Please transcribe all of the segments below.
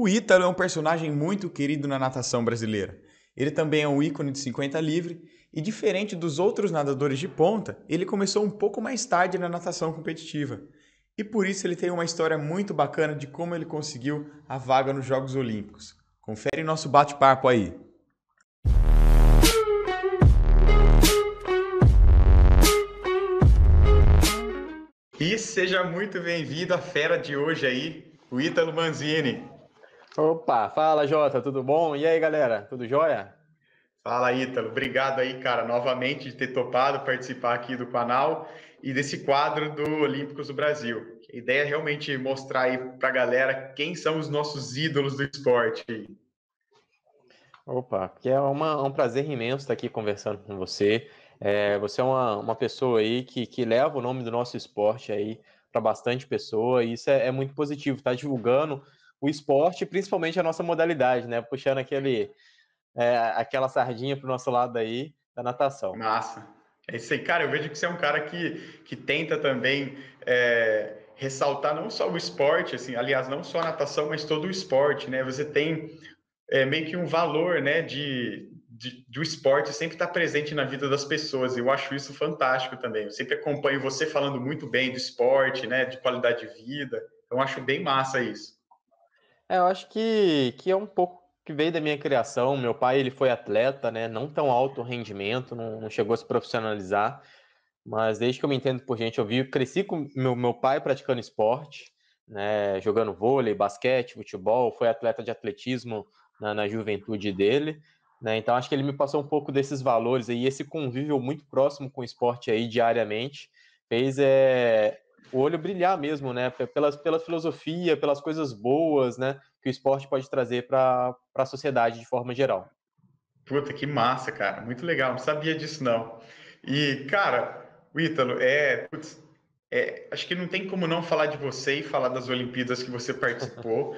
O Ítalo é um personagem muito querido na natação brasileira. Ele também é um ícone de 50 livre e, diferente dos outros nadadores de ponta, ele começou um pouco mais tarde na natação competitiva. E por isso ele tem uma história muito bacana de como ele conseguiu a vaga nos Jogos Olímpicos. Confere nosso bate-papo aí. E seja muito bem-vindo à fera de hoje aí, o Ítalo Manzini. Opa, fala Jota, tudo bom? E aí galera, tudo jóia? Fala Ítalo, obrigado aí, cara, novamente de ter topado participar aqui do canal e desse quadro do Olímpicos do Brasil. A ideia é realmente mostrar aí pra galera quem são os nossos ídolos do esporte. Opa, que é uma, um prazer imenso estar aqui conversando com você. É, você é uma, uma pessoa aí que, que leva o nome do nosso esporte aí para bastante pessoa, e isso é, é muito positivo, tá divulgando o esporte, principalmente a nossa modalidade, né? Puxando aquele, é, aquela sardinha para o nosso lado aí da natação. Massa. É isso aí, cara. Eu vejo que você é um cara que, que tenta também é, ressaltar não só o esporte, assim, aliás, não só a natação, mas todo o esporte, né? Você tem é, meio que um valor, né, de, de, de o esporte sempre estar tá presente na vida das pessoas. Eu acho isso fantástico também. Eu sempre acompanho você falando muito bem do esporte, né, de qualidade de vida. Então, acho bem massa isso. É, eu acho que, que é um pouco que veio da minha criação. Meu pai ele foi atleta, né? Não tão alto rendimento, não, não chegou a se profissionalizar. Mas desde que eu me entendo por gente, eu vi, cresci com meu, meu pai praticando esporte, né? Jogando vôlei, basquete, futebol, foi atleta de atletismo na, na juventude dele. Né? Então acho que ele me passou um pouco desses valores aí, esse convívio muito próximo com o esporte aí diariamente fez é, o olho brilhar mesmo, né? Pela, pela filosofia, pelas coisas boas, né? Que o esporte pode trazer para a sociedade de forma geral. Puta, que massa, cara. Muito legal. Não sabia disso, não. E, cara, o Ítalo, é, putz, é, acho que não tem como não falar de você e falar das Olimpíadas que você participou.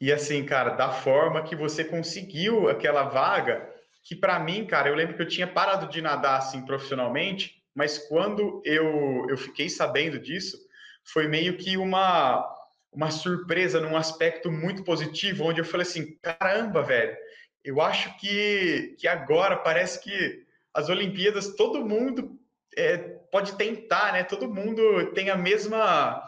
e, assim, cara, da forma que você conseguiu aquela vaga, que para mim, cara, eu lembro que eu tinha parado de nadar, assim, profissionalmente, mas quando eu, eu fiquei sabendo disso, foi meio que uma, uma surpresa num aspecto muito positivo, onde eu falei assim: caramba, velho, eu acho que, que agora parece que as Olimpíadas todo mundo é, pode tentar, né? Todo mundo tem a mesma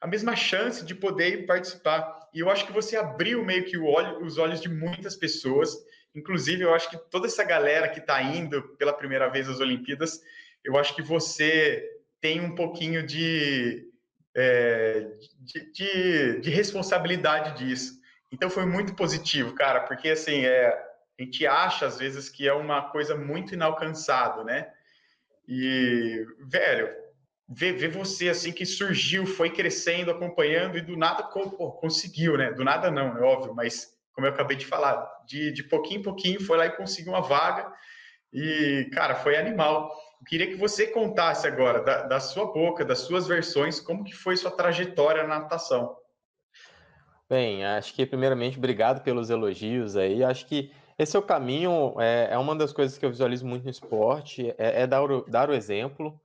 a mesma chance de poder participar. E eu acho que você abriu meio que olho, os olhos de muitas pessoas. Inclusive, eu acho que toda essa galera que está indo pela primeira vez às Olimpíadas, eu acho que você tem um pouquinho de, é, de, de, de, responsabilidade disso. Então foi muito positivo, cara, porque assim, é, a gente acha às vezes que é uma coisa muito inalcançável, né? E, velho, ver, ver você assim que surgiu, foi crescendo, acompanhando e do nada pô, conseguiu, né? Do nada não, é óbvio, mas como eu acabei de falar, de, de pouquinho em pouquinho foi lá e conseguiu uma vaga e, cara, foi animal. Queria que você contasse agora, da, da, sua boca, das suas versões, como que foi sua trajetória na natação. Bem, acho que primeiramente, obrigado pelos elogios aí. Acho que esse é o caminho, é, é uma das coisas que eu visualizo muito no esporte, é, é dar, o, dar o exemplo.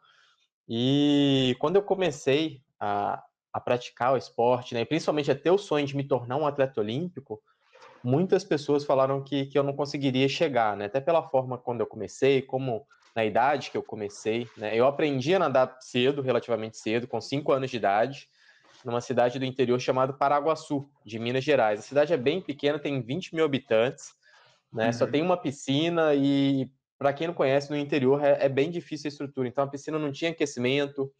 E quando eu comecei a, a praticar o esporte, né, principalmente a ter o sonho de me tornar um atleta olímpico, muitas pessoas falaram que, que eu não conseguiria chegar, né? Até pela forma quando eu comecei, como na idade que eu comecei. Né? Eu aprendi a nadar cedo, relativamente cedo, com 5 anos de idade, numa cidade do interior chamada Paraguaçu, de Minas Gerais. A cidade é bem pequena, tem 20 mil habitantes, né? Uhum. só tem uma piscina e, para quem não conhece, no interior é, é bem difícil a estrutura. Então, a piscina não tinha aquecimento,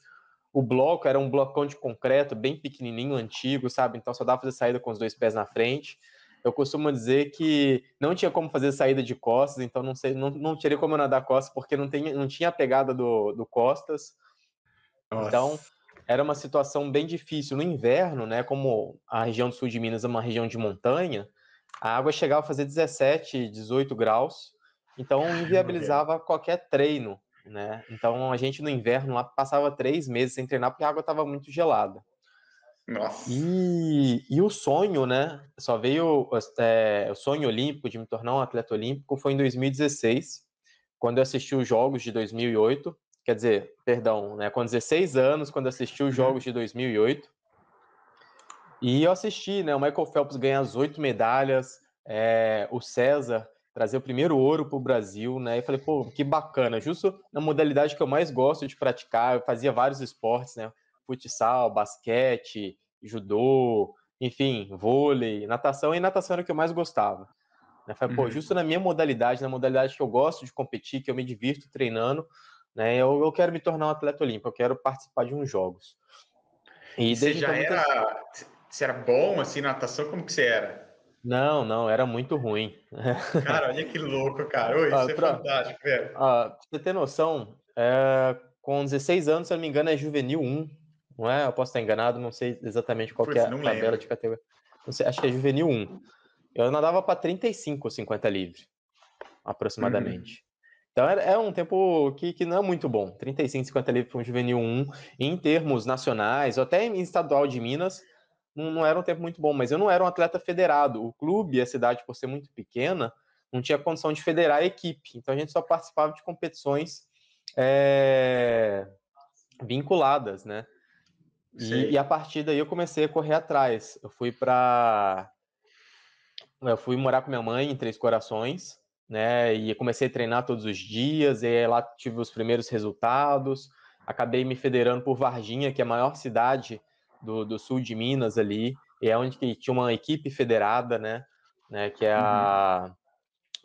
o bloco era um blocão de concreto, bem pequenininho, antigo, sabe? Então, só dava pra fazer saída com os dois pés na frente eu costumo dizer que não tinha como fazer saída de costas, então não sei, não, não teria como nadar costas porque não, tem, não tinha a pegada do, do costas. Nossa. Então, era uma situação bem difícil. No inverno, né, como a região do sul de Minas é uma região de montanha, a água chegava a fazer 17, 18 graus, então inviabilizava qualquer treino, né? Então a gente no inverno lá passava três meses sem treinar porque a água estava muito gelada. Nossa. E, e o sonho, né? Só veio é, o sonho olímpico de me tornar um atleta olímpico foi em 2016, quando eu assisti os Jogos de 2008. Quer dizer, perdão, né? Com 16 anos, quando assisti os uhum. Jogos de 2008. E eu assisti, né? O Michael Phelps ganhar as oito medalhas, é, o César trazer o primeiro ouro para o Brasil, né? E falei, pô, que bacana, justo na modalidade que eu mais gosto de praticar. Eu fazia vários esportes, né? Futsal, basquete, judô, enfim, vôlei, natação, e natação era o que eu mais gostava. Né? Falei, pô, uhum. justo na minha modalidade, na modalidade que eu gosto de competir, que eu me divirto treinando, né? Eu, eu quero me tornar um atleta olímpico, eu quero participar de uns jogos. E, e você já então, era, você era bom assim na natação? Como que você era? Não, não, era muito ruim. Cara, olha que louco, cara. Oi, ah, isso é pra, fantástico, velho. Ah, pra você ter noção, é, com 16 anos, se eu não me engano, é juvenil 1, não é? Eu posso estar enganado, não sei exatamente qual é a tabela lembro. de categoria. Sei, acho que é juvenil 1. Eu nadava para 35 ou 50 livre, aproximadamente. Uhum. Então é, é, um tempo que, que não é muito bom. 35, 50 livre para um juvenil 1. Em termos nacionais, ou até em estadual de Minas, não, não, era um tempo muito bom. Mas eu não era um atleta federado. O clube, a cidade, por ser muito pequena, não tinha condição de federar a equipe. Então a gente só participava de competições é, vinculadas, né? E, e, a partir daí eu comecei a correr atrás. Eu fui para. Eu fui morar com minha mãe em Três Corações, né? E comecei a treinar todos os dias, e lá tive os primeiros resultados. Acabei me federando por Varginha, que é a maior cidade do, do sul de Minas ali, e é onde que tinha uma equipe federada, né? né que é a, uhum.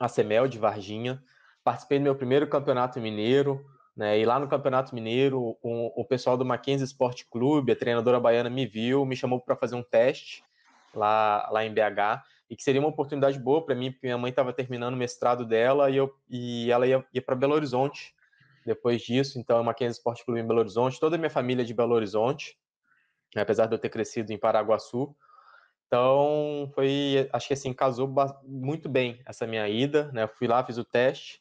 a Semel de Varginha. Participei do meu primeiro campeonato mineiro, né? E lá no Campeonato Mineiro, o, o pessoal do Mackenzie Esporte Clube, a treinadora baiana me viu, me chamou para fazer um teste lá, lá em BH, e que seria uma oportunidade boa para mim, porque minha mãe estava terminando o mestrado dela e, eu, e ela ia, ia para Belo Horizonte depois disso. Então, o Mackenzie Esporte Clube em Belo Horizonte, toda a minha família é de Belo Horizonte, apesar de eu ter crescido em Paraguaçu. Então, foi, acho que assim, casou muito bem essa minha ida, né? Eu fui lá, fiz o teste,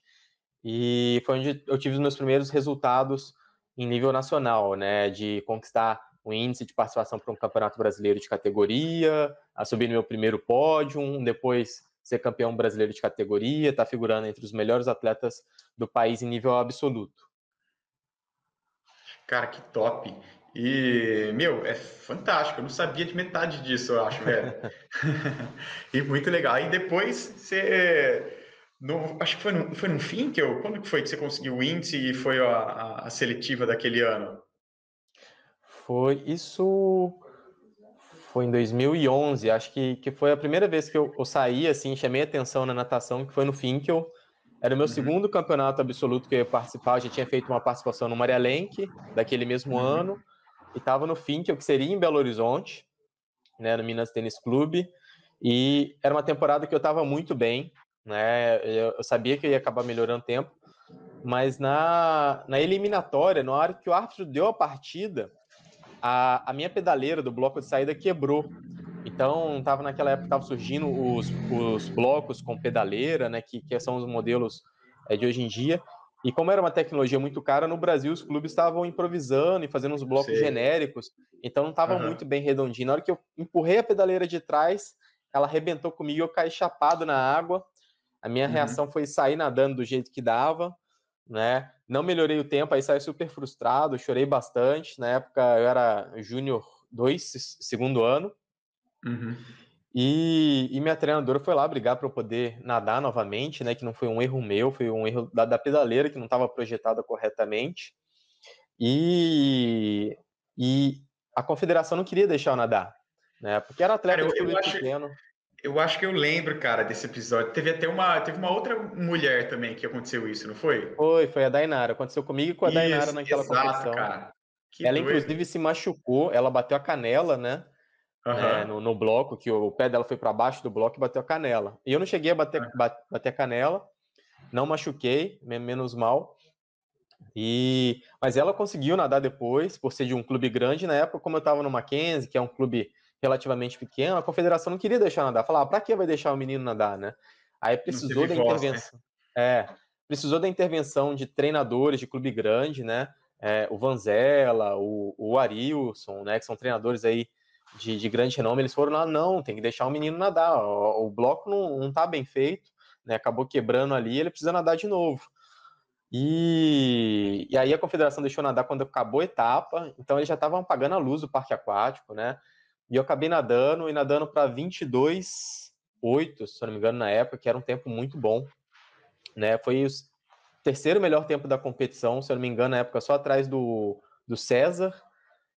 e foi onde eu tive os meus primeiros resultados em nível nacional, né, de conquistar o um índice de participação para um campeonato brasileiro de categoria, a subir no meu primeiro pódio, depois ser campeão brasileiro de categoria, estar tá figurando entre os melhores atletas do país em nível absoluto. Cara, que top! E, meu, é fantástico. Eu não sabia de metade disso, eu acho, velho. e muito legal. E depois você no, acho que foi no, foi no fim que eu. Quando que foi que você conseguiu o índice e foi a, a, seletiva daquele ano? Foi isso. Foi em 2011. Acho que, que foi a primeira vez que eu, eu saí, assim, chamei atenção na natação, que foi no Finkel. Era o meu uhum. segundo campeonato absoluto que eu ia participar. Eu já tinha feito uma participação no Maria Lenk, daquele mesmo uhum. ano. E estava no Finkel, que seria em Belo Horizonte, né, no Minas Tênis Clube. E era uma temporada que eu estava muito bem né? Eu, eu sabia que eu ia acabar melhorando o tempo, mas na, na eliminatória, na hora que o árbitro deu a partida, a, a minha pedaleira do bloco de saída quebrou. Então, estava naquela época estava surgindo os, os blocos com pedaleira, né, que, que são os modelos é, de hoje em dia. E como era uma tecnologia muito cara, no Brasil os clubes estavam improvisando e fazendo uns blocos Sim. genéricos, então não estava uhum. muito bem redondinho. Na hora que eu empurrei a pedaleira de trás, ela arrebentou comigo, eu caí chapado na água. A minha uhum. reação foi sair nadando do jeito que dava, né? Não melhorei o tempo, aí saí super frustrado, chorei bastante. Na época eu era júnior 2, segundo ano. Uhum. E, e, minha treinadora foi lá brigar para eu poder nadar novamente, né? Que não foi um erro meu, foi um erro da, da pedaleira que não estava projetada corretamente. E, e a confederação não queria deixar eu nadar, né? Porque era atleta Cara, eu, eu acho, pequeno. Eu acho que eu lembro, cara, desse episódio. Teve até uma, teve uma outra mulher também que aconteceu isso, não foi? Foi, foi a Dainara. Aconteceu comigo e com a isso, Dainara naquela exato, competição. Cara. Que ela, doido. inclusive, se machucou. Ela bateu a canela, né? Uhum. É, no, no, bloco, que o pé dela foi para baixo do bloco e bateu a canela. E eu não cheguei a bater, uhum. bater a canela, não machuquei, menos mal. E mas ela conseguiu nadar depois, por ser de um clube grande na época, como eu estava no Mackenzie, que é um clube relativamente pequeno, a confederação não queria deixar nadar. Falava, ah, para que vai deixar o menino nadar, né? Aí precisou da voz, intervenção. Né? É, precisou da intervenção de treinadores de clube grande, né? É, o Vanzella, o, o Arilson, né? Que são treinadores aí de, de grande renome. Eles foram lá, não, tem que deixar o menino nadar. O, o bloco não, não tá bem feito, né? Acabou quebrando ali, ele precisa nadar de novo. E, e aí a confederação deixou nadar quando acabou a etapa, então eles já estavam apagando a luz do parque aquático, né? E eu acabei nadando e nadando para 22,8, se não me engano, na época, que era um tempo muito bom. Né? Foi o terceiro melhor tempo da competição, se eu não me engano, na época, só atrás do, do César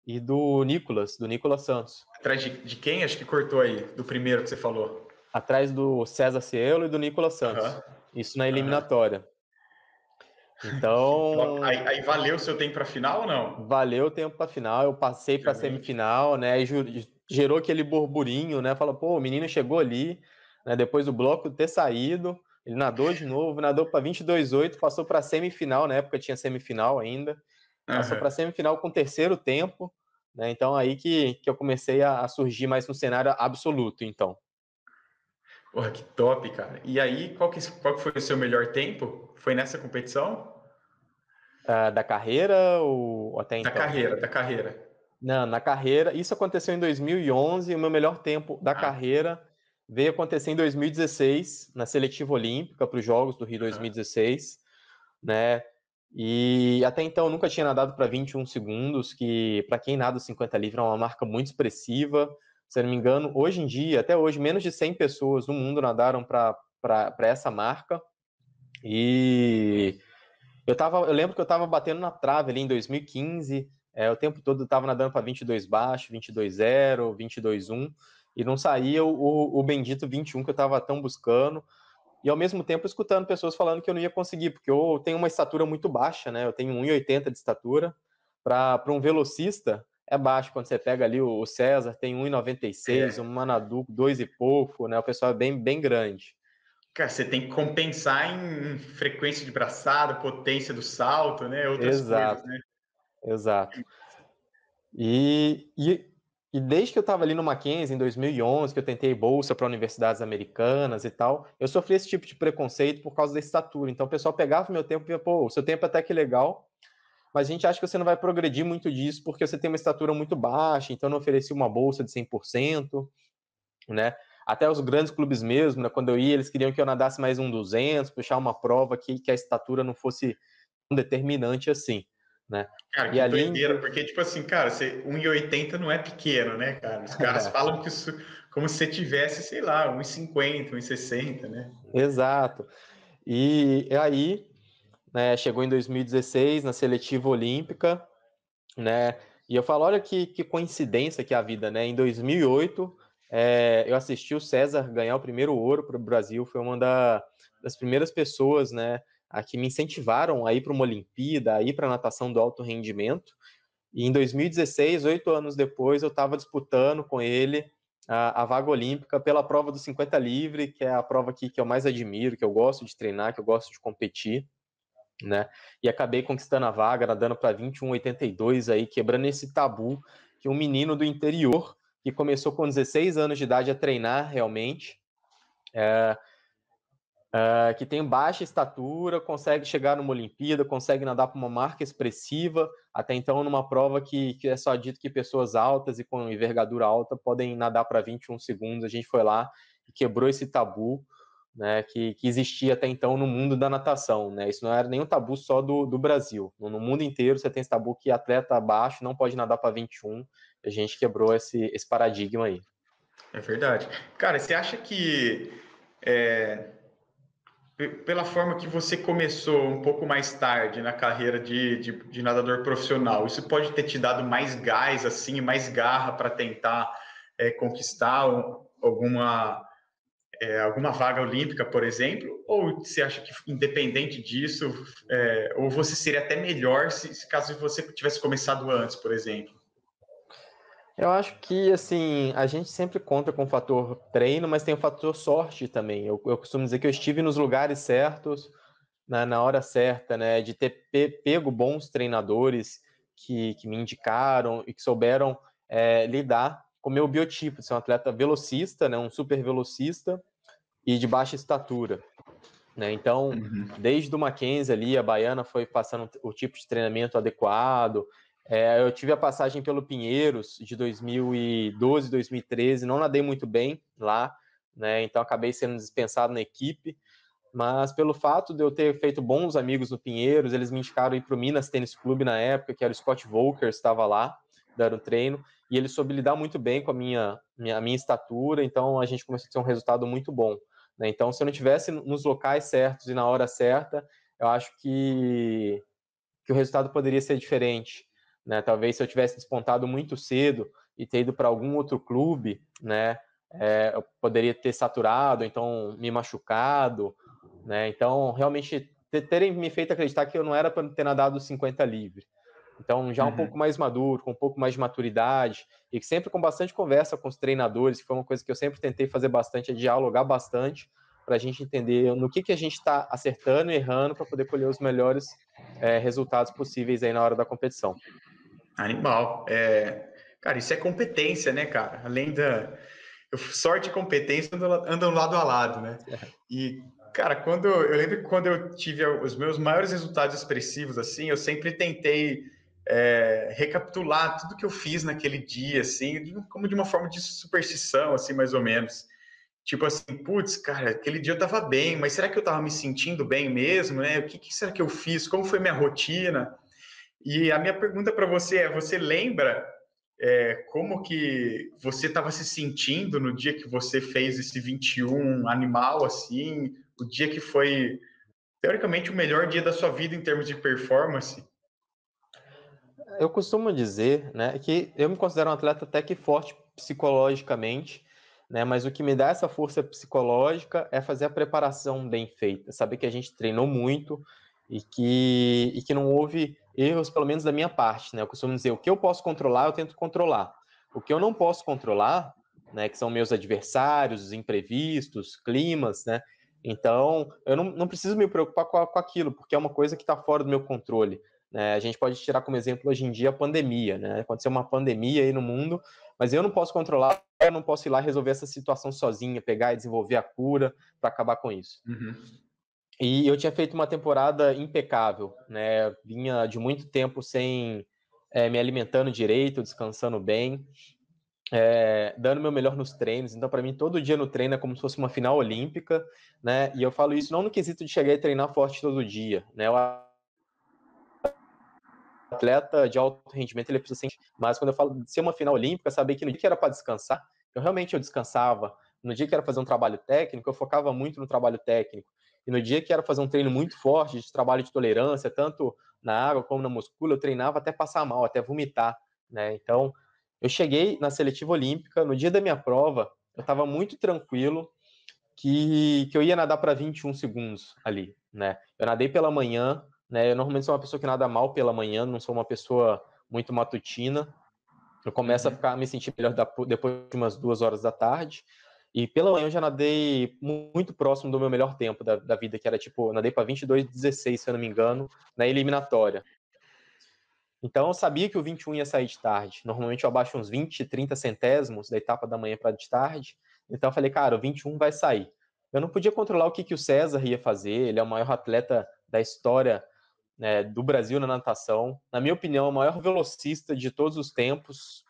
e do Nicolas, do Nicolas Santos. Atrás de, de quem? Acho que cortou aí, do primeiro que você falou. Atrás do César Cielo e do Nicolas Santos. Uhum. Isso na eliminatória. Uhum. Então. aí, aí, valeu o seu tempo para final ou não? Valeu o tempo para final. Eu passei para semifinal, né? E gerou aquele burburinho, né? Fala, pô, o menino chegou ali, né? Depois do bloco ter saído, ele nadou de novo, nadou para 22,8, passou para semifinal, na época tinha semifinal ainda, passou uhum. para semifinal com o terceiro tempo, né? Então aí que, que eu comecei a, surgir mais no cenário absoluto, então. Porra, que top, cara. E aí, qual que, qual que foi o seu melhor tempo? Foi nessa competição? Uh, da carreira ou até então? Da carreira, da carreira. Não, na carreira. Isso aconteceu em 2011 e o meu melhor tempo da ah. carreira veio acontecer em 2016, na seletiva olímpica para os Jogos do Rio 2016, né? E até então eu nunca tinha nadado para 21 segundos, que para quem nada 50 livre é uma marca muito expressiva. Se não me engano, hoje em dia, até hoje, menos de 100 pessoas no mundo nadaram para essa marca. E eu, tava, eu lembro que eu estava batendo na trave ali em 2015, é, o tempo todo estava nadando para 22 baixo, 22,0, 22,1, e não saía o, o, bendito 21 que eu estava tão buscando. E ao mesmo tempo escutando pessoas falando que eu não ia conseguir, porque eu tenho uma estatura muito baixa, né? Eu tenho 1,80 de estatura. Para um velocista, é baixo. Quando você pega ali o César, tem 1,96, é. o Manadu, dois e pouco, né? O pessoal é bem, bem grande. Cara, você tem que compensar em frequência de braçada, potência do salto, né? Outras Exato. coisas, né? Exato. E, e, e desde que eu estava ali no Mackenzie, em 2011, que eu tentei bolsa para universidades americanas e tal, eu sofri esse tipo de preconceito por causa da estatura. Então o pessoal pegava meu tempo e ia, pô, o seu tempo é até que legal, mas a gente acha que você não vai progredir muito disso porque você tem uma estatura muito baixa, então não oferecia uma bolsa de 100%, né? Até os grandes clubes mesmo, né, quando eu ia, eles queriam que eu nadasse mais um 200, puxar uma prova que, que a estatura não fosse tão determinante assim né? Cara, que e além doideira, porque, tipo assim, cara, 1,80 não é pequeno, né, cara? Os caras falam que isso, como se você tivesse, sei lá, 1,50, 1,60, né? Exato. E aí, né, chegou em 2016, na seletiva olímpica, né, e eu falo, olha que, que coincidência que é a vida, né? Em 2008, é, eu assisti o César ganhar o primeiro ouro para o Brasil, foi uma da, das primeiras pessoas, né, a que me incentivaram a ir para uma Olimpíada, a ir para natação do alto rendimento. E em 2016, oito anos depois, eu estava disputando com ele a, a, vaga olímpica pela prova do 50 livre, que é a prova que, que eu mais admiro, que eu gosto de treinar, que eu gosto de competir. Né? E acabei conquistando a vaga, nadando para 21,82 aí, quebrando esse tabu que um menino do interior que começou com 16 anos de idade a treinar realmente, é, uh, que tem baixa estatura, consegue chegar numa Olimpíada, consegue nadar para uma marca expressiva, até então numa prova que, que é só dito que pessoas altas e com envergadura alta podem nadar para 21 segundos. A gente foi lá e quebrou esse tabu. Né, que, que, existia até então no mundo da natação. Né? Isso não era nenhum tabu só do, do Brasil. No, no, mundo inteiro você tem esse tabu que atleta abaixo não pode nadar para 21. A gente quebrou esse, esse paradigma aí. É verdade. Cara, você acha que é, pela forma que você começou um pouco mais tarde na carreira de, de, de nadador profissional, isso pode ter te dado mais gás, assim, mais garra para tentar é, conquistar alguma, é, alguma vaga olímpica, por exemplo? Ou você acha que, independente disso, é, ou você seria até melhor se, se caso você tivesse começado antes, por exemplo? Eu acho que, assim, a gente sempre conta com o fator treino, mas tem o fator sorte também. Eu, eu costumo dizer que eu estive nos lugares certos, na, na hora certa, né? De ter pe pego bons treinadores que, que me indicaram e que souberam é, lidar com o meu biotipo, de ser um atleta velocista, né? Um super velocista e de baixa estatura. Né? Então, uhum. desde o Mackenzie ali, a Baiana foi passando o tipo de treinamento adequado, é, eu tive a passagem pelo Pinheiros de 2012, 2013, não nadei muito bem lá, né? Então acabei sendo dispensado na equipe. Mas pelo fato de eu ter feito bons amigos no Pinheiros, eles me indicaram ir para o Minas Tênis Clube na época, que era o Scott Volker, estava lá. dando treino, e ele soube lidar muito bem com a minha, minha, minha estatura, então a gente começou a ter um resultado muito bom. Né? Então, se eu não tivesse nos locais certos e na hora certa, eu acho que, que o resultado poderia ser diferente. Né? Talvez se eu tivesse despontado muito cedo e ter ido para algum outro clube, né, é, eu poderia ter saturado, então me machucado, né? Então, realmente terem me feito acreditar que eu não era para ter nadado 50 livre. Então, já uhum. um pouco mais maduro, com um pouco mais de maturidade, e sempre com bastante conversa com os treinadores, que foi uma coisa que eu sempre tentei fazer bastante, é dialogar bastante, para a gente entender no que, que a gente está acertando e errando para poder colher os melhores é, resultados possíveis aí na hora da competição. Animal. É... Cara, isso é competência, né, cara? Além da sorte e competência andam lado a lado, né? É. E Cara, quando eu lembro que quando eu tive os meus maiores resultados expressivos, assim, eu sempre tentei é, recapitular tudo que eu fiz naquele dia, assim, como de uma forma de superstição, assim, mais ou menos. Tipo assim, putz, cara, aquele dia eu tava bem, mas será que eu tava me sentindo bem mesmo, né? O que, que será que eu fiz? Como foi minha rotina? E a minha pergunta para você é: você lembra é, como que você estava se sentindo no dia que você fez esse 21 animal, assim? o dia que foi, teoricamente, o melhor dia da sua vida em termos de performance? Eu costumo dizer né, que eu me considero um atleta até que forte psicologicamente, né, mas o que me dá essa força psicológica é fazer a preparação bem feita, saber que a gente treinou muito e que, e que não houve erros, pelo menos da minha parte. Né? Eu costumo dizer, o que eu posso controlar, eu tento controlar. O que eu não posso controlar, né, que são meus adversários, os imprevistos, climas, né, então, eu não, não preciso me preocupar com, com aquilo, porque é uma coisa que está fora do meu controle. Né? A gente pode tirar como exemplo hoje em dia a pandemia. Né? Aconteceu uma pandemia aí no mundo, mas eu não posso controlar, eu não posso ir lá resolver essa situação sozinha, pegar e desenvolver a cura para acabar com isso. Uhum. E eu tinha feito uma temporada impecável, né? Vinha de muito tempo sem é, me alimentando direito, descansando bem é, dando meu melhor nos treinos. Então, para mim, todo dia no treino é como se fosse uma final olímpica, né? E eu falo isso não no quesito de chegar e treinar forte todo dia, né? O atleta de alto rendimento ele precisa sentir, mas quando eu falo de ser uma final olímpica, saber que no dia que era para descansar, eu realmente eu descansava. No dia que era fazer um trabalho técnico, eu focava muito no trabalho técnico. E no dia que era fazer um treino muito forte, de trabalho de tolerância, tanto na água como na muscula, eu treinava até passar mal, até vomitar, né? Então, eu cheguei na seletiva olímpica, no dia da minha prova, eu estava muito tranquilo que, que eu ia nadar para 21 segundos ali, né? Eu nadei pela manhã, né? Eu normalmente sou uma pessoa que nada mal pela manhã, não sou uma pessoa muito matutina. Eu começo uhum. a ficar a me sentir melhor depois de umas duas horas da tarde. E pela manhã eu já nadei muito próximo do meu melhor tempo da, da vida, que era tipo, nadei para 22,16, se eu não me engano, na eliminatória. Então eu sabia que o 21 ia sair de tarde. Normalmente eu abaixo uns 20, 30 centésimos da etapa da manhã para de tarde. Então eu falei, cara, o 21 vai sair. Eu não podia controlar o que, que o César ia fazer. Ele é o maior atleta da história né, do Brasil na natação. Na minha opinião, é o maior velocista de todos os tempos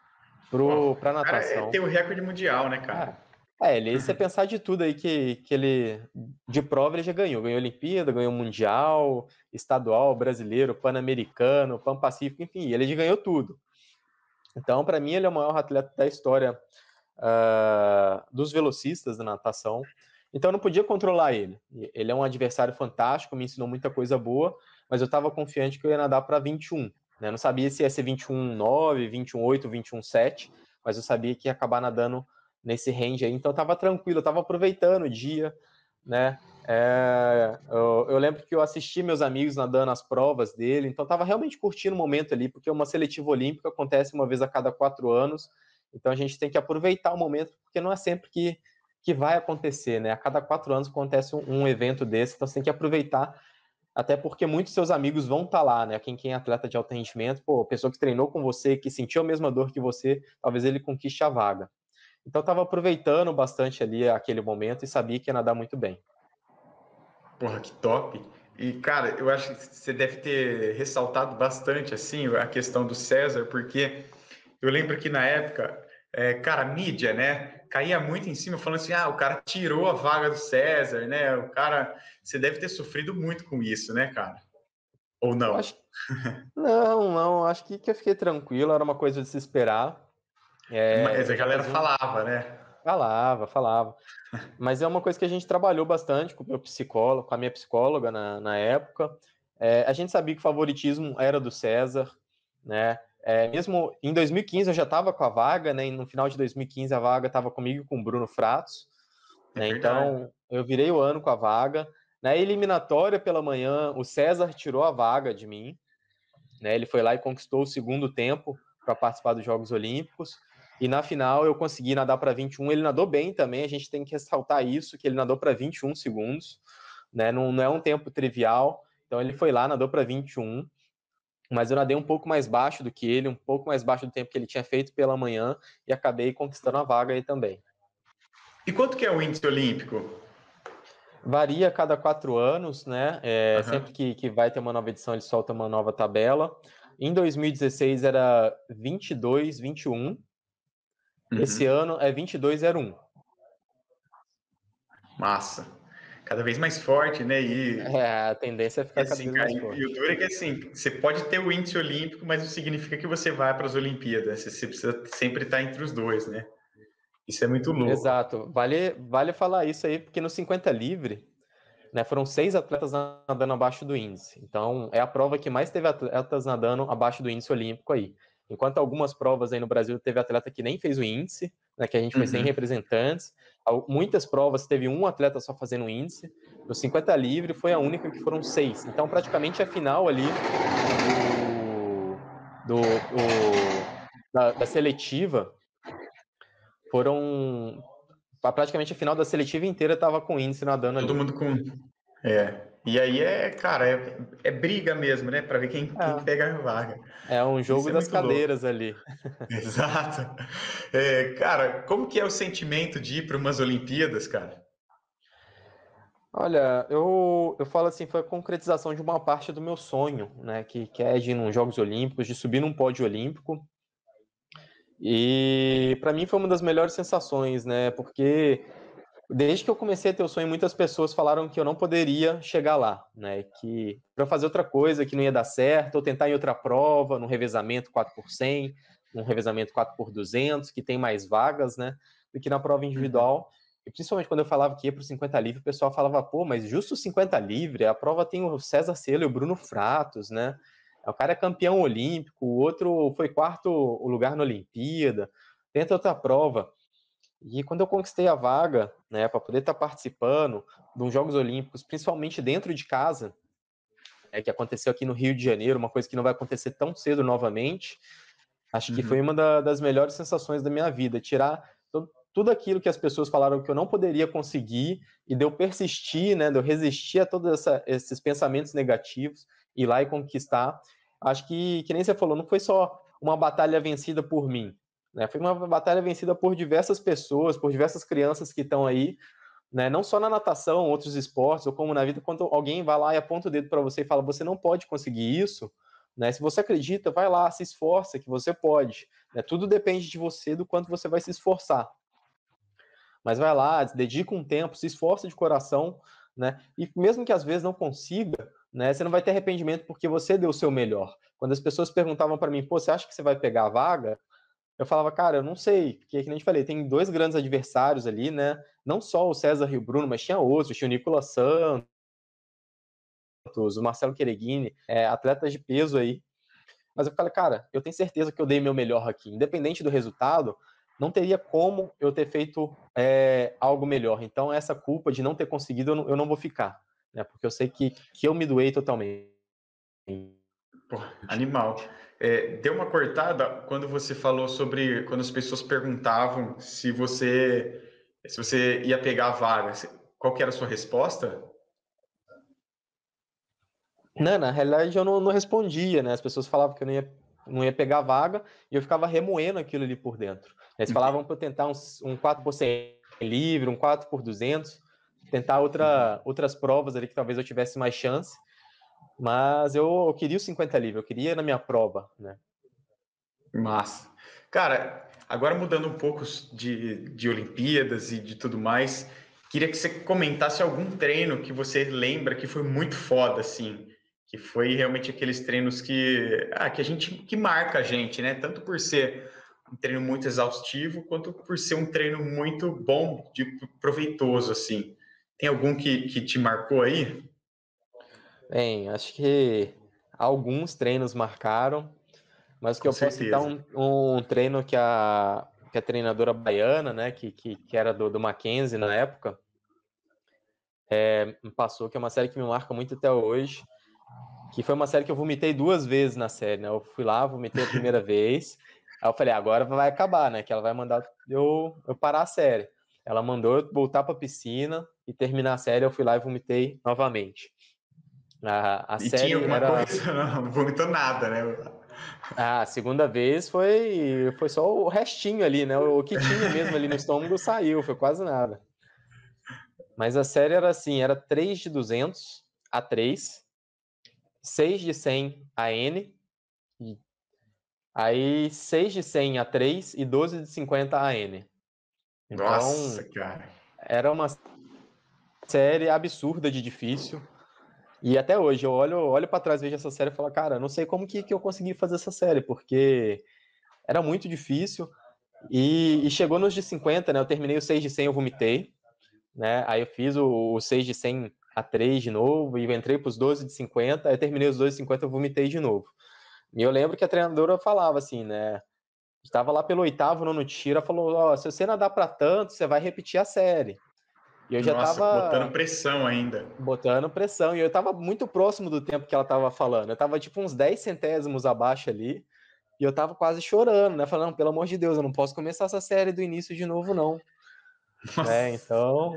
para a natação. Cara, tem o recorde mundial, né, cara? cara é, ele, se você pensar de tudo aí que, que ele, de prova, ele já ganhou. Ganhou Olimpíada, ganhou Mundial, Estadual, Brasileiro, Pan-Americano, Pan-Pacífico, enfim, ele já ganhou tudo. Então, para mim, ele é o maior atleta da história uh, dos velocistas da natação. Então, eu não podia controlar ele. Ele é um adversário fantástico, me ensinou muita coisa boa, mas eu estava confiante que eu ia nadar para 21. Né? não sabia se ia ser 21,9, 21,8, 21,7, mas eu sabia que ia acabar nadando nesse range aí. Então eu tava tranquilo, eu tava aproveitando o dia, né? É, eu, eu, lembro que eu assisti meus amigos nadando as provas dele, então tava realmente curtindo o momento ali, porque uma seletiva olímpica acontece uma vez a cada quatro anos, então a gente tem que aproveitar o momento, porque não é sempre que, que vai acontecer, né? A cada quatro anos acontece um, um evento desse, então você tem que aproveitar, até porque muitos seus amigos vão estar tá lá, né? Quem, quem é atleta de alto rendimento, pô, pessoa que treinou com você, que sentiu a mesma dor que você, talvez ele conquiste a vaga. Então eu estava aproveitando bastante ali aquele momento e sabia que ia nadar muito bem. Porra, que top! E, cara, eu acho que você deve ter ressaltado bastante, assim, a questão do César, porque eu lembro que na época, é, cara, a mídia, né, caía muito em cima, falando assim, ah, o cara tirou a vaga do César, né, o cara, você deve ter sofrido muito com isso, né, cara? Ou não? Acho... não, não, acho que, que eu fiquei tranquilo, era uma coisa de se esperar. É, Mas a galera falava, né? Falava, falava. Mas é uma coisa que a gente trabalhou bastante com o meu psicólogo, com a minha psicóloga na, na época. É, a gente sabia que o favoritismo era do César, né? É, mesmo em 2015 eu já estava com a vaga, né? E no final de 2015 a vaga estava comigo com o Bruno Fratos. É né? Então eu virei o ano com a vaga. Na eliminatória pela manhã, o César tirou a vaga de mim. Né? Ele foi lá e conquistou o segundo tempo para participar dos Jogos Olímpicos. E na final eu consegui nadar para 21. Ele nadou bem também, a gente tem que ressaltar isso, que ele nadou para 21 segundos, né? Não, não, é um tempo trivial. Então ele foi lá, nadou para 21. Mas eu nadei um pouco mais baixo do que ele, um pouco mais baixo do tempo que ele tinha feito pela manhã e acabei conquistando a vaga aí também. E quanto que é o índice olímpico? Varia a cada quatro anos, né? É, uhum. Sempre que, que vai ter uma nova edição, ele solta uma nova tabela. Em 2016 era 22, 21. Uhum. Esse ano é 2201. Massa. Cada vez mais forte, né? E, é, a tendência é ficar assim, cada vez mais forte. E o duro é que assim, você pode ter o índice olímpico, mas não significa que você vai para as Olimpíadas. Você precisa sempre estar entre os dois, né? Isso é muito louco. Exato. Vale, vale falar isso aí, porque no 50 livre, né, foram seis atletas nadando abaixo do índice. Então, é a prova que mais teve atletas nadando abaixo do índice olímpico aí. Enquanto algumas provas aí no Brasil teve atleta que nem fez o índice, né, que a gente foi uhum. sem representantes. Muitas provas teve um atleta só fazendo o índice. No 50 livre foi a única que foram seis. Então, praticamente a final ali do, do, do da, da seletiva foram praticamente a final da seletiva inteira estava com índice nadando Todo ali. Todo mundo com. É. E aí é, cara, é, é briga mesmo, né? Para ver quem, é. quem, pega a vaga. É um jogo é das cadeiras louco. ali. Exato. É, cara, como que é o sentimento de ir para umas Olimpíadas, cara? Olha, eu, eu falo assim, foi a concretização de uma parte do meu sonho, né? Que, que é de ir nos Jogos Olímpicos, de subir num pódio olímpico. E para mim foi uma das melhores sensações, né? Porque desde que eu comecei a ter o sonho, muitas pessoas falaram que eu não poderia chegar lá, né? Que para fazer outra coisa que não ia dar certo, ou tentar em outra prova, num revezamento 4 por 100, num revezamento 4 por 200, que tem mais vagas, né? Do que na prova individual. E principalmente quando eu falava que ia para o 50 livre, o pessoal falava, pô, mas justo o 50 livre, a prova tem o César Cielo e o Bruno Fratos, né? O cara é campeão olímpico, o outro foi quarto lugar na Olimpíada, tenta outra prova. E quando eu conquistei a vaga, né, para poder estar tá participando uns Jogos Olímpicos, principalmente dentro de casa, é, que aconteceu aqui no Rio de Janeiro, uma coisa que não vai acontecer tão cedo novamente, acho uhum. que foi uma da, das melhores sensações da minha vida, tirar todo, tudo aquilo que as pessoas falaram que eu não poderia conseguir e de eu persistir, né, de eu resistir a todos esses pensamentos negativos, ir lá e conquistar. Acho que, que nem você falou, não foi só uma batalha vencida por mim, né? Foi uma batalha vencida por diversas pessoas, por diversas crianças que estão aí, né? não só na natação, outros esportes, ou como na vida, quando alguém vai lá e aponta o dedo para você e fala, você não pode conseguir isso, né? se você acredita, vai lá, se esforça, que você pode. Né? Tudo depende de você, do quanto você vai se esforçar. Mas vai lá, dedica um tempo, se esforça de coração, né? E mesmo que às vezes não consiga, né? Você não vai ter arrependimento porque você deu o seu melhor. Quando as pessoas perguntavam para mim, pô, você acha que você vai pegar a vaga? Eu falava, cara, eu não sei, porque, como a gente falei, tem dois grandes adversários ali, né? Não só o César e o Bruno, mas tinha outros, tinha o Nicolas Santos, o Marcelo Quereguini, é, atletas de peso aí. Mas eu falei, cara, eu tenho certeza que eu dei meu melhor aqui. Independente do resultado, não teria como eu ter feito é, algo melhor. Então, essa culpa de não ter conseguido, eu não, eu não vou ficar, né? Porque eu sei que, que eu me doei totalmente. Pô, animal. É, deu uma cortada quando você falou sobre quando as pessoas perguntavam se você se você ia pegar a vaga. Qual que era a sua resposta? Não, na realidade eu não, não respondia, né? As pessoas falavam que eu não ia, não ia pegar a vaga e eu ficava remoendo aquilo ali por dentro. Eles uhum. falavam para eu tentar um, um 4 por 100 livre, um 4 por 200, tentar outra, outras provas ali que talvez eu tivesse mais chance. Mas eu, eu queria o 50 livre, eu queria na minha prova, né? Massa. Cara, agora mudando um pouco de, de Olimpíadas e de tudo mais, queria que você comentasse algum treino que você lembra que foi muito foda, assim, que foi realmente aqueles treinos que, ah, que a gente que marca a gente, né? Tanto por ser um treino muito exaustivo, quanto por ser um treino muito bom, de proveitoso, assim. Tem algum que, que te marcou aí? Bem, acho que alguns treinos marcaram, mas que Com eu certeza. posso citar um, um, treino que a, que a treinadora baiana, né, que, que, que era do, do Mackenzie na época, é, me passou, que é uma série que me marca muito até hoje, que foi uma série que eu vomitei duas vezes na série, né? Eu fui lá, vomitei a primeira vez, aí eu falei, ah, agora vai acabar, né? Que ela vai mandar eu, eu parar a série. Ela mandou eu voltar para a piscina e terminar a série, eu fui lá e vomitei novamente. A, a e série tinha alguma era... coisa, não, vomitou nada, né? Ah, a segunda vez foi, foi só o restinho ali, né? O que tinha mesmo ali no estômago saiu, foi quase nada. Mas a série era assim, era 3 de 200 a 3, 6 de 100 a N, aí 6 de 100 a 3 e 12 de 50 a N. Então, Nossa, cara. Era uma série absurda de difícil. E até hoje eu olho, olho para trás, vejo essa série e falo, cara, não sei como que, que eu consegui fazer essa série, porque era muito difícil. E, e, chegou nos de 50, né? Eu terminei o 6 de 100, eu vomitei, né? Aí eu fiz o, o 6 de 100 a 3 de novo, e entrei para os 12 de 50, aí eu terminei os 12 de 50, eu vomitei de novo. E eu lembro que a treinadora falava assim, né? Estava lá pelo oitavo, nono tiro, ela falou, ó, oh, se você nadar para tanto, você vai repetir a série. E eu já Nossa, tava. Botando pressão ainda. Botando pressão. E eu tava muito próximo do tempo que ela tava falando. Eu tava tipo uns 10 centésimos abaixo ali. E eu tava quase chorando, né? Falando, pelo amor de Deus, eu não posso começar essa série do início de novo, não. É, então.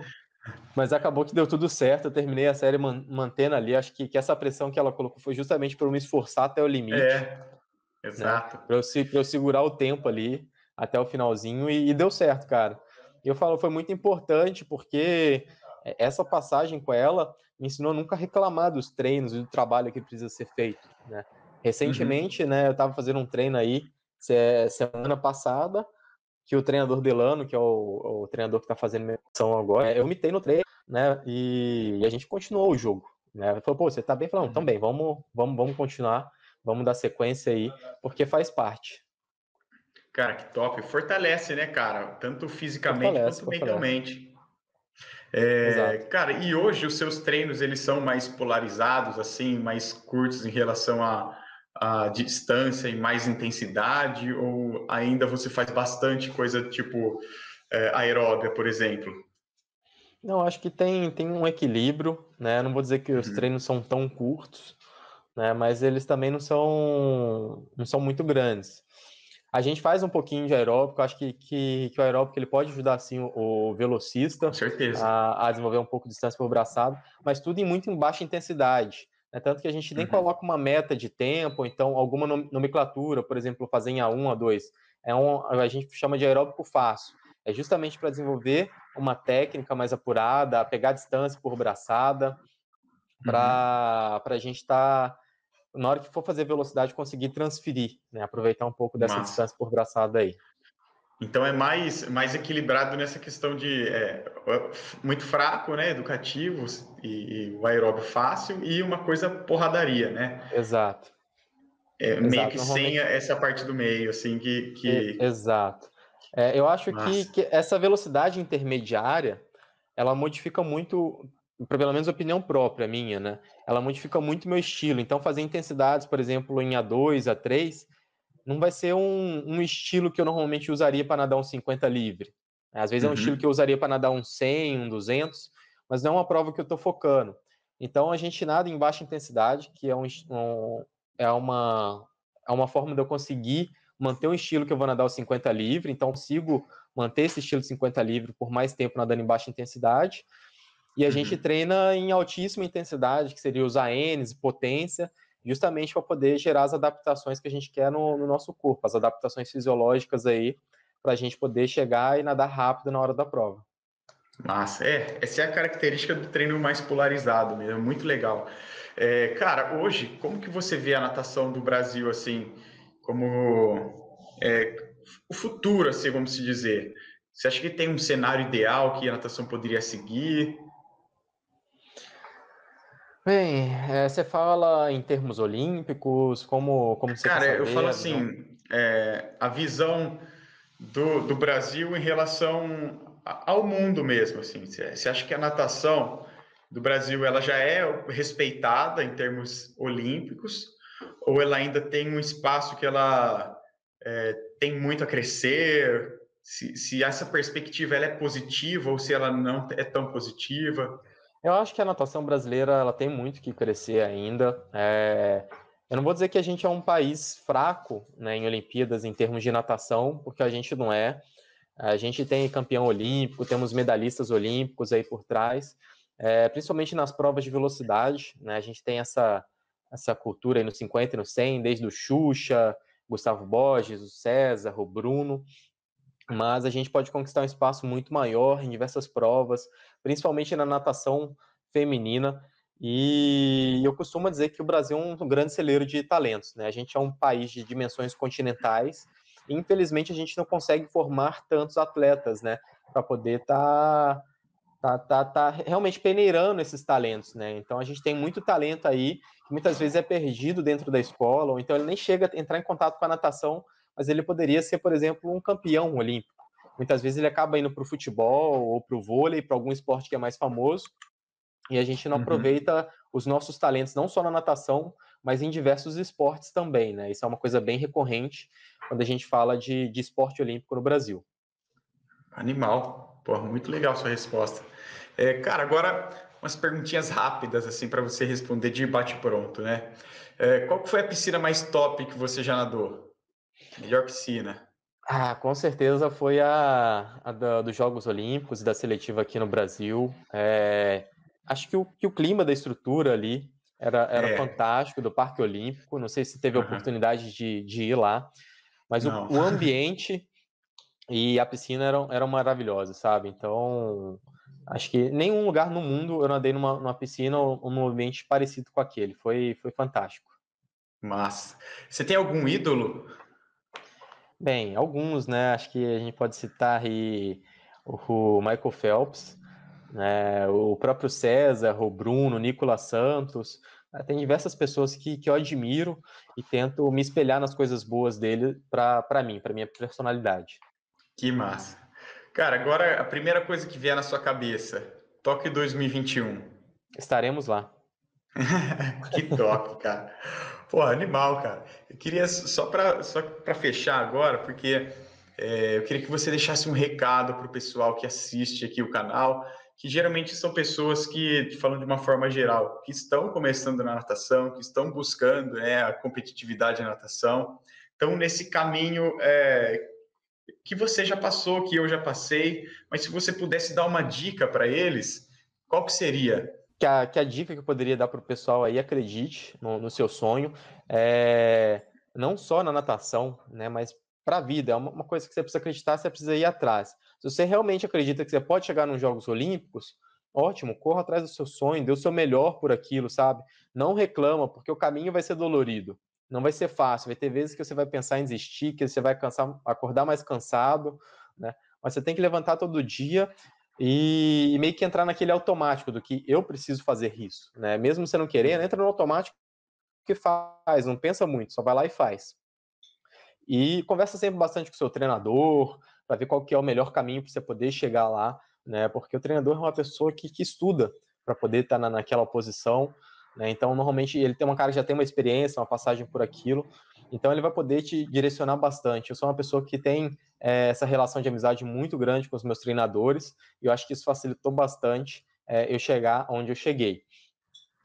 Mas acabou que deu tudo certo. Eu terminei a série man mantendo ali. Acho que, que essa pressão que ela colocou foi justamente para eu me esforçar até o limite. É, né? exato. Né? Para eu, eu, segurar o tempo ali até o finalzinho. E, e deu certo, cara. E eu falo, foi muito importante porque essa passagem com ela me ensinou a nunca reclamar dos treinos e do trabalho que precisa ser feito, né? Recentemente, uhum. né, eu estava fazendo um treino aí semana passada que o treinador Delano, que é o, o treinador que está fazendo minha ação agora, eu mitei no treino, né? E, e, a gente continuou o jogo, né? Ele falou, pô, você tá bem? Falando, então bem, vamos, vamos, vamos continuar, vamos dar sequência aí, porque faz parte. Cara, que top. Fortalece, né, cara? Tanto fisicamente fortalece, quanto mentalmente. É, cara, e hoje os seus treinos eles são mais polarizados, assim, mais curtos em relação a distância e mais intensidade, ou ainda você faz bastante coisa tipo é, aeróbia, por exemplo? Não, acho que tem, tem um equilíbrio, né? Não vou dizer que os uhum. treinos são tão curtos, né? Mas eles também não são, não são muito grandes. A gente faz um pouquinho de aeróbico, acho que, que, que o aeróbico ele pode ajudar sim o, o velocista a, a, desenvolver um pouco de distância por braçado, mas tudo em muito em baixa intensidade. Né? Tanto que a gente nem uhum. coloca uma meta de tempo, então alguma nomenclatura, por exemplo, fazer em A1, A2. É um, a gente chama de aeróbico fácil. É justamente para desenvolver uma técnica mais apurada, pegar distância por braçada, para uhum. a gente estar. Tá na hora que for fazer velocidade, conseguir transferir, né? Aproveitar um pouco dessa Massa. distância por braçada aí. Então é mais, mais equilibrado nessa questão de é, muito fraco, né? Educativo e, e o aeróbio fácil e uma coisa porradaria, né? Exato. É, Exato. Meio que sem essa parte do meio, assim, que. que... Exato. É, eu acho que, que essa velocidade intermediária ela modifica muito pelo menos opinião própria minha, né? Ela modifica muito meu estilo. Então, fazer intensidades, por exemplo, em A2, A3, não vai ser um, um estilo que eu normalmente usaria para nadar um 50 livre. Às vezes uhum. é um uhum. estilo que eu usaria para nadar um 100, um 200, mas não é uma prova que eu estou focando. Então, a gente nada em baixa intensidade, que é, um, um, é, uma, é uma forma de eu conseguir manter um estilo que eu vou nadar o 50 livre. Então, consigo manter esse estilo de 50 livre por mais tempo nadando em baixa intensidade e a uhum. gente treina em altíssima intensidade, que seria os ANs, potência, justamente para poder gerar as adaptações que a gente quer no, no nosso corpo, as adaptações fisiológicas aí, para a gente poder chegar e nadar rápido na hora da prova. Massa, é, essa é a característica do treino mais polarizado mesmo, muito legal. É, cara, hoje, como que você vê a natação do Brasil, assim, como é, o futuro, assim, vamos se dizer? Você acha que tem um cenário ideal que a natação poderia seguir? Bem, é, você fala em termos olímpicos, como, como você Cara, eu falo assim, é, a visão do, do Brasil em relação ao mundo mesmo, assim. Você acha que a natação do Brasil ela já é respeitada em termos olímpicos ou ela ainda tem um espaço que ela é, tem muito a crescer? Se, se essa perspectiva ela é positiva ou se ela não é tão positiva? Eu acho que a natação brasileira ela tem muito que crescer ainda. É... Eu não vou dizer que a gente é um país fraco né, em Olimpíadas em termos de natação, porque a gente não é. A gente tem campeão olímpico, temos medalhistas olímpicos aí por trás, é, principalmente nas provas de velocidade. Né, a gente tem essa, essa cultura aí no 50 e no 100, desde o Xuxa, Gustavo Borges, o César, o Bruno. Mas a gente pode conquistar um espaço muito maior em diversas provas, principalmente na natação feminina. E eu costumo dizer que o Brasil é um grande celeiro de talentos. Né? A gente é um país de dimensões continentais infelizmente a gente não consegue formar tantos atletas, né, para poder estar tá, tá, tá, tá, realmente peneirando esses talentos, né? Então a gente tem muito talento aí que muitas vezes é perdido dentro da escola, ou então ele nem chega a entrar em contato com a natação, mas ele poderia ser, por exemplo, um campeão olímpico. Muitas vezes ele acaba indo para o futebol ou para o vôlei, para algum esporte que é mais famoso, e a gente não uhum. aproveita os nossos talentos, não só na natação, mas em diversos esportes também, né? Isso é uma coisa bem recorrente quando a gente fala de, de esporte olímpico no Brasil. Animal. Pô, muito legal sua resposta. É, cara, agora umas perguntinhas rápidas, assim, para você responder de bate-pronto, né? É, qual foi a piscina mais top que você já nadou? Melhor piscina? Ah, com certeza foi a, a da, dos Jogos Olímpicos e da seletiva aqui no Brasil. É, acho que o, que o clima da estrutura ali era, era é. fantástico, do Parque Olímpico. Não sei se teve a oportunidade de, de ir lá, mas o, o, ambiente e a piscina eram, eram maravilhosos, sabe? Então, acho que nenhum lugar no mundo eu nadei numa, numa piscina ou num ambiente parecido com aquele. Foi, foi fantástico. Massa. Você tem algum ídolo? Bem, alguns, né? Acho que a gente pode citar aí o Michael Phelps, né? o próprio César, o Bruno, o Nicolas Santos. Né? Tem diversas pessoas que, que eu admiro e tento me espelhar nas coisas boas dele para mim, para minha personalidade. Que massa. Cara, agora a primeira coisa que vier na sua cabeça, Tóquio 2021. Estaremos lá. que top, cara. Pô, animal, cara. Eu queria só para só fechar agora, porque é, eu queria que você deixasse um recado para o pessoal que assiste aqui o canal que geralmente são pessoas que, falando de uma forma geral, que estão começando na natação, que estão buscando né, a competitividade na natação, estão nesse caminho é, que você já passou, que eu já passei, mas se você pudesse dar uma dica para eles, qual que seria? Que a, que a dica que eu poderia dar para o pessoal aí, acredite no, no seu sonho, é, não só na natação, né, mas para a vida, é uma, uma coisa que você precisa acreditar, você precisa ir atrás. Se você realmente acredita que você pode chegar nos Jogos Olímpicos, ótimo, corra atrás do seu sonho, dê o seu melhor por aquilo, sabe? Não reclama, porque o caminho vai ser dolorido. Não vai ser fácil, vai ter vezes que você vai pensar em desistir, que você vai cansar, acordar mais cansado, né? Mas você tem que levantar todo dia e, e meio que entrar naquele automático do que eu preciso fazer isso, né? Mesmo você não querendo, entra no automático que faz, não pensa muito, só vai lá e faz. E conversa sempre bastante com o seu treinador, para ver qual que é o melhor caminho para você poder chegar lá, né? Porque o treinador é uma pessoa que, que estuda para poder estar tá na, naquela posição, né? Então, normalmente ele tem uma cara que já tem uma experiência, uma passagem por aquilo, então ele vai poder te direcionar bastante. Eu sou uma pessoa que tem é, essa relação de amizade muito grande com os meus treinadores, e eu acho que isso facilitou bastante é, eu chegar onde eu cheguei.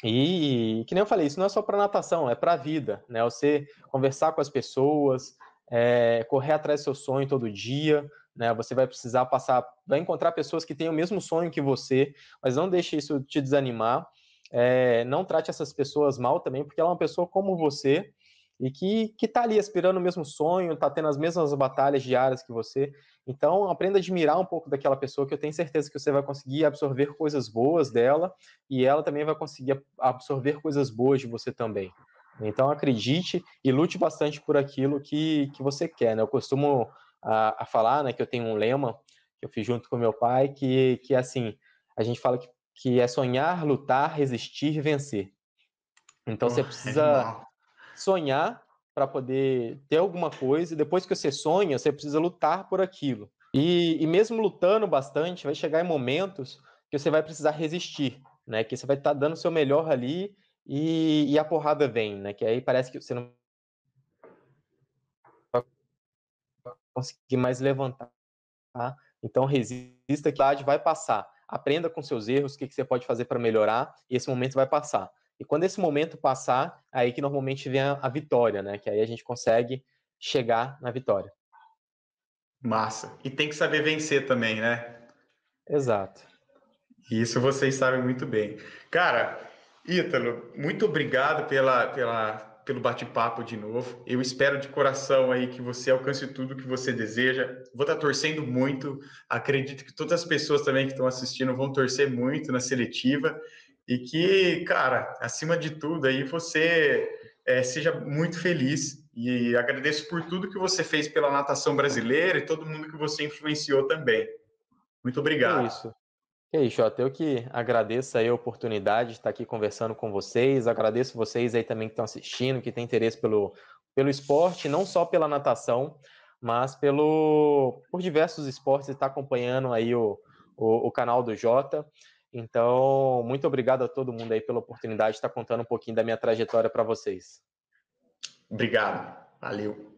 E, que nem eu falei, isso não é só para natação, é para a vida, né? Você conversar com as pessoas, é, correr atrás do seu sonho todo dia, né? Você vai precisar passar, vai encontrar pessoas que têm o mesmo sonho que você, mas não deixe isso te desanimar. É, não trate essas pessoas mal também, porque ela é uma pessoa como você e que que está ali aspirando o mesmo sonho, está tendo as mesmas batalhas diárias que você. Então, aprenda a admirar um pouco daquela pessoa que eu tenho certeza que você vai conseguir absorver coisas boas dela e ela também vai conseguir absorver coisas boas de você também. Então acredite e lute bastante por aquilo que, que você quer. Né? Eu costumo a, a falar né, que eu tenho um lema que eu fiz junto com meu pai, que, que é assim, a gente fala que que é sonhar, lutar, resistir, vencer. Então oh, você precisa é sonhar para poder ter alguma coisa, e depois que você sonha, você precisa lutar por aquilo. E, e mesmo lutando bastante, vai chegar em momentos que você vai precisar resistir, né? Que você vai estar tá dando o seu melhor ali e, e, a porrada vem, né? Que aí parece que você não vai conseguir mais levantar. Tá? Então resista que vai passar. Aprenda com seus erros, o que, que você pode fazer para melhorar, e esse momento vai passar. E quando esse momento passar, aí que normalmente vem a, a vitória, né? Que aí a gente consegue chegar na vitória. Massa. E tem que saber vencer também, né? Exato. Isso vocês sabem muito bem. Cara, Ítalo, muito obrigado pela, pela, pelo bate-papo de novo. Eu espero de coração aí que você alcance tudo que você deseja. Vou estar torcendo muito. Acredito que todas as pessoas também que estão assistindo vão torcer muito na seletiva e que, cara, acima de tudo aí você é, seja muito feliz e agradeço por tudo que você fez pela natação brasileira e todo mundo que você influenciou também. Muito obrigado. É isso. É isso, Jota. Eu que agradeço aí a oportunidade de estar aqui conversando com vocês. Agradeço vocês aí também que estão assistindo, que têm interesse pelo, pelo esporte, não só pela natação, mas pelo por diversos esportes e está acompanhando aí o, o, o canal do Jota. Então, muito obrigado a todo mundo aí pela oportunidade de estar contando um pouquinho da minha trajetória para vocês. Obrigado. Valeu.